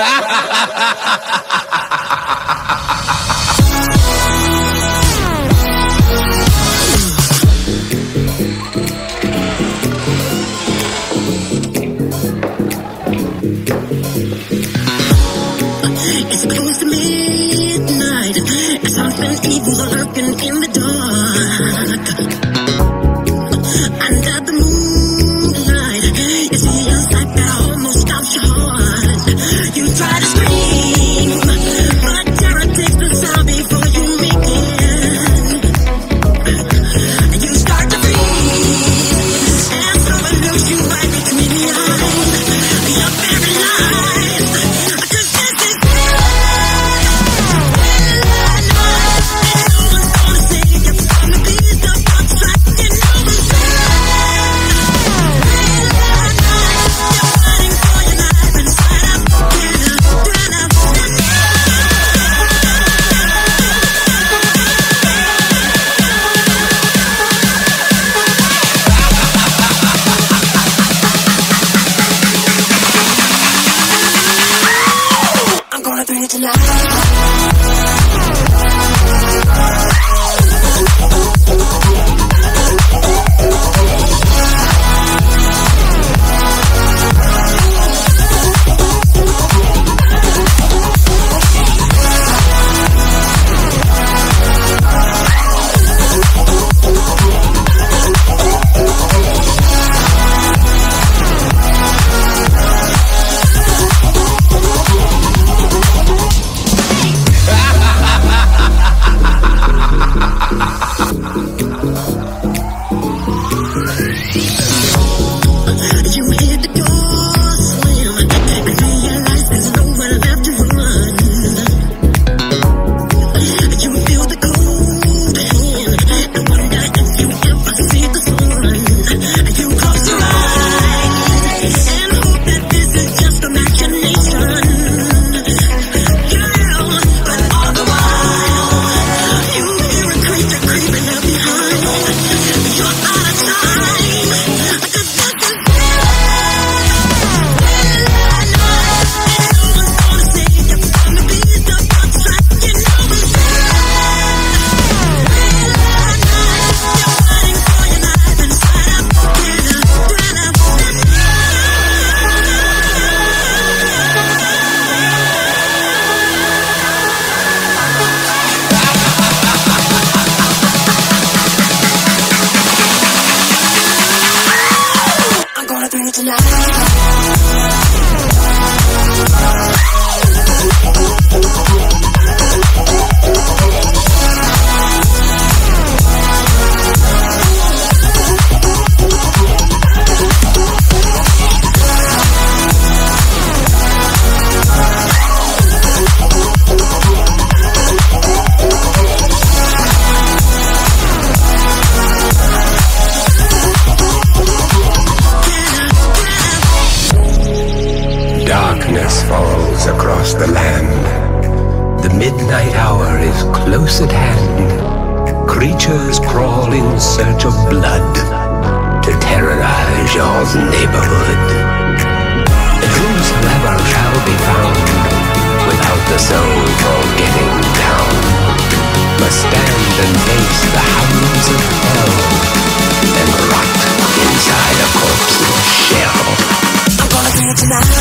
It's close to midnight, something evil I'm across the land. The midnight hour is close at hand. Creatures crawl in search of blood to terrorize your neighborhood. Whose lover shall be found without the soul for getting down? Must stand and face the hounds of hell and rot inside a corpse's shell. I'm gonna do it tonight.